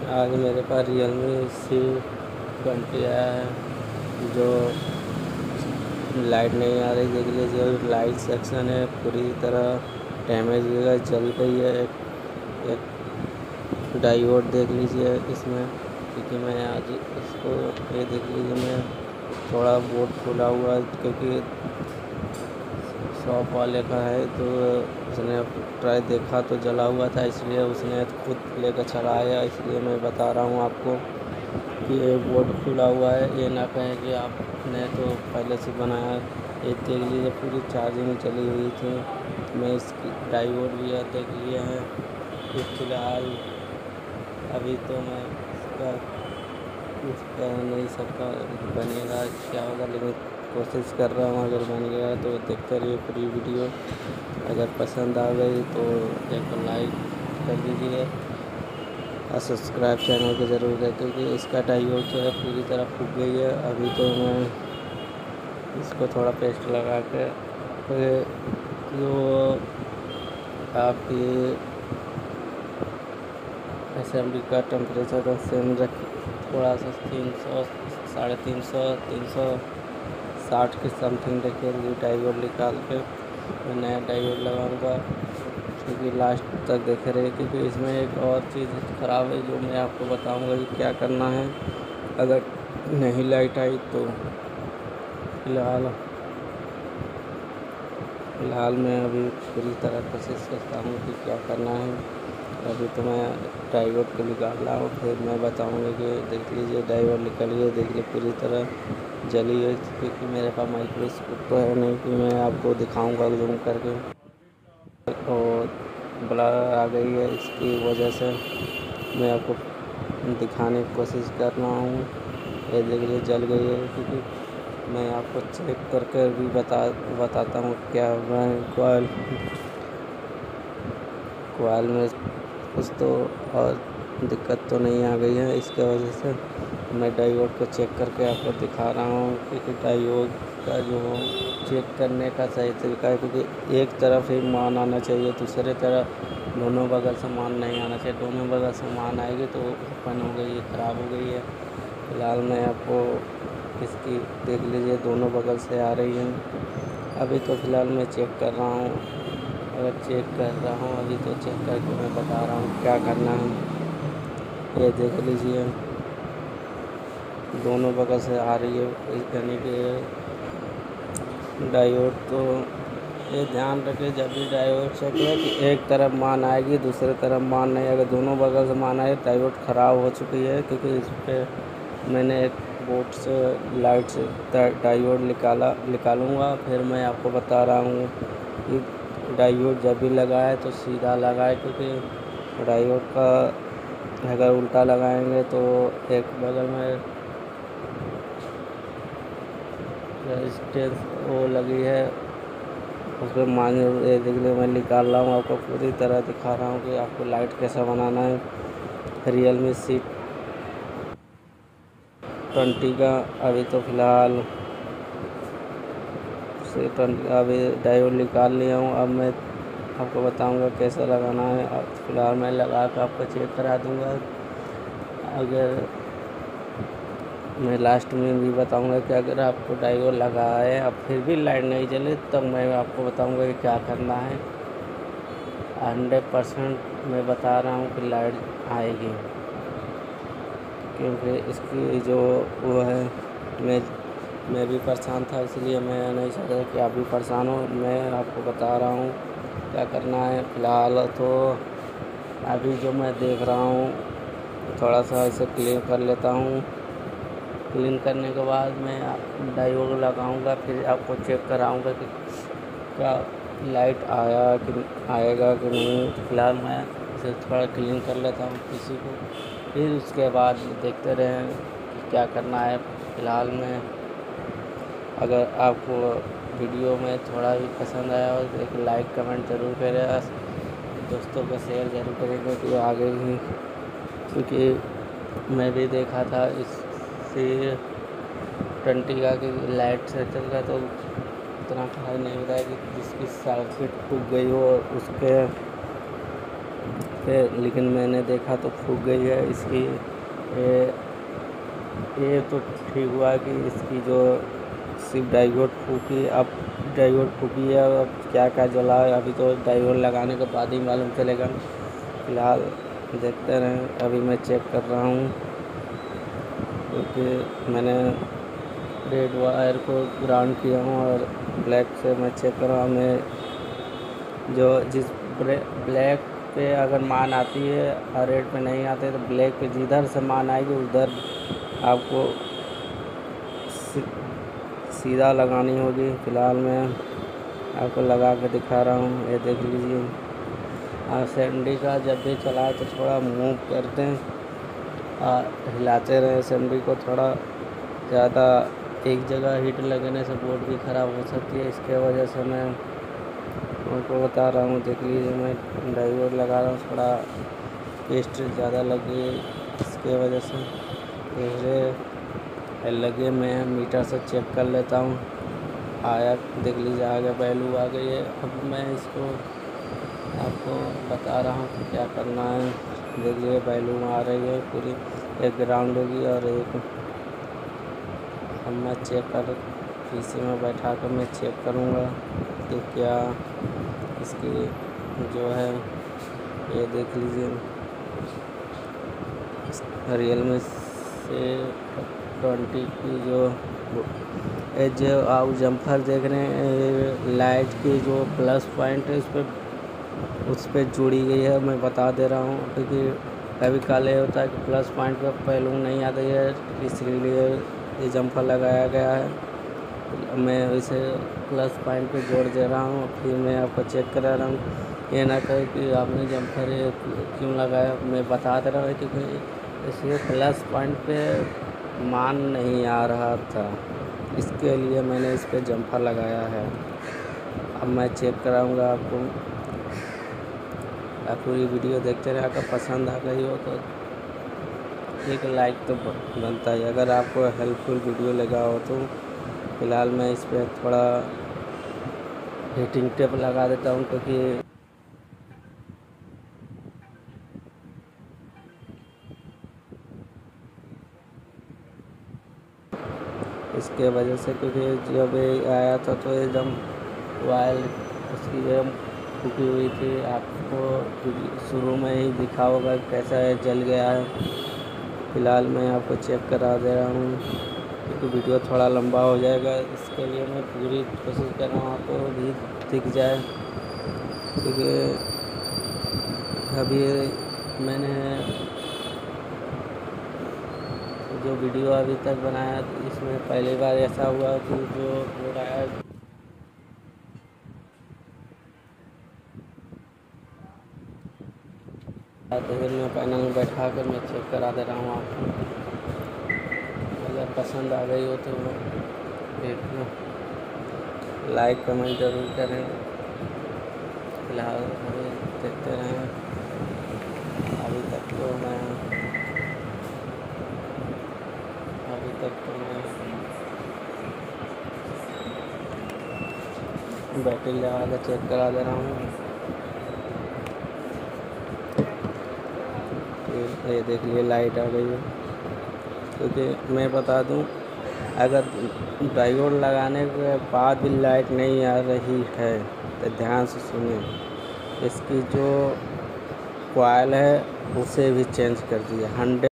आज मेरे पास real me C twenty आया है, जो लाइट नहीं आ रही देख लीजिए लाइट सेक्शन है, पूरी तरह डैमेज है जल गई है। एक एक डायोड देख लीजिए इसमें, क्योंकि मैं आज इसको ये देख लीजिए, मैं थोड़ा बोर्ड खुला हुआ, क्योंकि शॉप वाले का है तो उसने ट्राई देखा तो जला हुआ था, इसलिए उसने खुद लेकर चलाया। इसलिए मैं बता रहा हूँ आपको कि ये बोर्ड खुला हुआ है। ये ना कहें कि आपने तो पहले से बनाया, ये देख लीजिए पूरी चार्जिंग चली हुई थी। मैं इसकी डायोड भी देख लिया है। फ़िलहाल अभी तो मैं इसका नहीं सकता बनेगा, क्या होगा, लेकिन कोशिश कर रहा हूँ अगर बन गया तो देखते रहिए पूरी वीडियो। अगर पसंद आ गई तो एक लाइक कर दीजिए और सब्सक्राइब चैनल को ज़रूर करें, क्योंकि इसका डायोड जो है पूरी तरह फूक गई है। अभी तो मैं इसको थोड़ा पेस्ट लगा के जो आपकी असेंबली का टेम्परेचर सेम रख थोड़ा सा तीन सौ, साढ़े तीन सौ तीन सौ साठ के समथिंग रखिए न्यू डायोड निकाल के मैं नया डायोड लगाऊँगा। क्योंकि लास्ट तक देखे रहे क्योंकि इसमें एक और चीज़ ख़राब है जो मैं आपको बताऊँगा कि क्या करना है। अगर नहीं लाइट आई तो फ़िलहाल फ़िलहाल मैं अभी पूरी तरह कोशिश करता हूँ कि क्या करना है। अभी तो मैं डाइवर्ट को निकाल रहा हूँ, फिर मैं बताऊँगा कि देख लीजिए डाइवर्ट निकल गया, देख लीजिए, पूरी तरह जली है, क्योंकि मेरे पास माइक्रोस्कोप तो है नहीं कि मैं आपको दिखाऊँगा जूम करके। और ब्लर आ गई है, इसकी वजह से मैं आपको दिखाने की कोशिश कर रहा हूँ। ये देख लीजिए, जल गई है, क्योंकि मैं आपको चेक करके भी बता, बताता हूँ क्या हुआ है। कोयल में कुछ तो और दिक्कत तो नहीं आ गई है। इसके वजह से मैं डायोड को चेक करके आपको दिखा रहा हूँ क्योंकि डायोड का जो चेक करने का सही तरीका है, क्योंकि एक तरफ़ ही मान आना चाहिए, दूसरे तरफ़ दोनों बगल से मान नहीं आना चाहिए। दोनों बगल से मान आएगी तो ओपन हो गई है, ख़राब हो गई है। फ़िलहाल मैं आपको इसकी देख लीजिए, दोनों बगल से आ रही है। अभी तो फ़िलहाल मैं चेक कर रहा हूँ। अगर चेक कर रहा हूँ अभी तो चेक करके मैं बता रहा हूँ क्या करना है। ये देख लीजिए। दोनों बगल से आ रही है, यानी कि डायोड तो ये ध्यान रखें, जब भी डायोड चेक करें कि एक तरफ़ मान आएगी, दूसरे तरफ़ मान नहीं। अगर दोनों बगल से मान आए डायोड ख़राब हो चुकी है, क्योंकि इस पर मैंने एक बोर्ड से लाइट से डायोड निकाला, निकालूँगा। फिर मैं आपको बता रहा हूँ कि डायोड जब भी लगाए तो सीधा लगाए, क्योंकि डायोड का अगर उल्टा लगाएँगे तो एक बगल में रेजिस्टेंस वो लगी है। उस पर मान देख लो, मैं निकाल रहा हूँ, आपको पूरी तरह दिखा रहा हूँ कि आपको लाइट कैसा बनाना है। रियल मी सी ट्वेंटी का अभी तो फ़िलहाल से अभी डायोड निकाल लिया हूँ। अब मैं आपको बताऊँगा कैसे लगाना है। अब फ़िलहाल मैं लगा कर आपको चेक करा दूँगा। अगर मैं लास्ट में भी बताऊँगा कि अगर आपको डायोड लगा है, अब फिर भी लाइट नहीं चले तब मैं आपको बताऊँगा कि क्या करना है। हंड्रेड परसेंट मैं बता रहा हूँ कि लाइट आएगी। क्योंकि इसकी जो वो है, मैं मैं भी परेशान था, इसलिए मैं नहीं चाहता कि आप भी परेशान हो। मैं आपको बता रहा हूँ क्या करना है। फ़िलहाल तो अभी जो मैं देख रहा हूँ, थोड़ा सा इसे क्लीन कर लेता हूँ। क्लीन करने के बाद मैं डायोड लगाऊँगा, फिर आपको चेक कराऊँगा कि क्या लाइट आया कि, आएगा कि नहीं। फ़िलहाल मैं इसे थोड़ा क्लीन कर लेता हूँ किसी को। फिर उसके बाद देखते रहें क्या करना है। फ़िलहाल मैं अगर आपको वीडियो में थोड़ा भी पसंद आया हो तो एक लाइक कमेंट ज़रूर करें दोस्तों को शेयर ज़रूर करेंगे कि आगे भी क्योंकि मैं भी देखा था इससे ट्वेंटी का कि लाइट से चल रहा तो उतना ख्याल नहीं होता है कि जिसकी सर्किट टूट गई हो उसके पे, लेकिन मैंने देखा तो फूक गई है इसकी। ये ये तो ठीक हुआ कि इसकी जो सिर्फ़ डाइवर्ट फूकी, अब डाइवर्ट फूकी है, अब क्या क्या जला है, अभी तो डाइवर्ट लगाने के बाद ही मालूम चलेगा। फ़िलहाल देखते रहें, अभी मैं चेक कर रहा हूँ, क्योंकि मैंने रेड वायर को ग्राउंड किया हूँ और ब्लैक से मैं चेक कर रहा हूँ। मैं जो जिस ब्लैक पे अगर मान आती है, और रेड पे नहीं आते तो ब्लैक पे जिधर से मान आएगी, उधर आपको सीधा लगानी होगी फ़िलहाल मैं आपको लगा के दिखा रहा हूँ, ये देख लीजिए। और सैंडी का जब भी चलाए तो थोड़ा मूव करते हैं। और हिलाते रहें सैंडी को थोड़ा ज़्यादा, एक जगह हीट लगने से बोर्ड भी ख़राब हो सकती है, इसके वजह से मैं उनको बता रहा हूँ, देख लीजिए मैं ड्राइवर लगा रहा हूँ, थोड़ा पेस्ट ज़्यादा लगी इसके वजह से। लगे मैं मीटर से चेक कर लेता हूँ। आया, देख लीजिए आगे वैल्यू आ गई है। अब मैं इसको आपको बता रहा हूँ कि क्या करना है। देख लीजिए वैल्यू आ रही है, पूरी एक ग्राउंड होगी और एक अब मैं चेक कर, पीसी में बैठा कर मैं चेक करूँगा कि क्या इसकी जो है, ये देख लीजिए रियल मी से ट्वेंटी की जो जो आप जम्फर देख रहे हैं लाइट की जो प्लस पॉइंट है उस पर उस पर जुड़ी गई है। मैं बता दे रहा हूँ, क्योंकि कभी काल ये होता है कि प्लस पॉइंट पर पहलू नहीं आती है, इसलिए ये जम्फर लगाया गया है। मैं इसे प्लस पॉइंट पे जोड़ दे रहा हूँ, फिर मैं आपको चेक करा रहा हूँ। ये ना कहे कि आपने जम्फर क्यों लगाया, मैं बता दे रहा हूँ, क्योंकि इसलिए प्लस पॉइंट पे मान नहीं आ रहा था। इसके लिए मैंने इस पर जम्फर लगाया है। अब मैं चेक कराऊँगा आपको। आप पूरी वीडियो देखते रहे अगर पसंद आ गई हो तो एक लाइक तो बनता ही अगर आपको हेल्पफुल वीडियो लगा हो तो फ़िलहाल मैं इस पर थोड़ा हीटिंग टेप लगा देता हूँ क्योंकि इसके वजह से क्योंकि जब ये आया था तो एकदम वायल उसकी जो फूकी हुई थी। आपको शुरू में ही दिखा होगा कैसा है जल गया है। फ़िलहाल मैं आपको चेक करा दे रहा हूँ क्योंकि वीडियो थोड़ा लंबा हो जाएगा। इसके लिए मैं पूरी कोशिश कर रहा हूँ आपको भी दिख जाए। क्योंकि अभी मैंने जो वीडियो अभी तक बनाया, इसमें पहली बार ऐसा हुआ कि जो रहा है। तो फिर मैं पैनल में बैठा कर मैं चेक करा दे रहा हूँ आपको। अगर पसंद आ गई हो तो देखना लाइक कमेंट ज़रूर करें। फ़िलहाल देखते रहें अभी तक तो मैं अभी तक तो मैं बैटरी लगा कर चेक करा दे रहा हूँ। ये देख लिए लाइट आ गई है। क्योंकि मैं बता दूँ, अगर डायोड लगाने के बाद भी लाइट नहीं आ रही है तो ध्यान से सुने इसकी जो कॉयल है, उसे भी चेंज कर दिया। हंड्रेड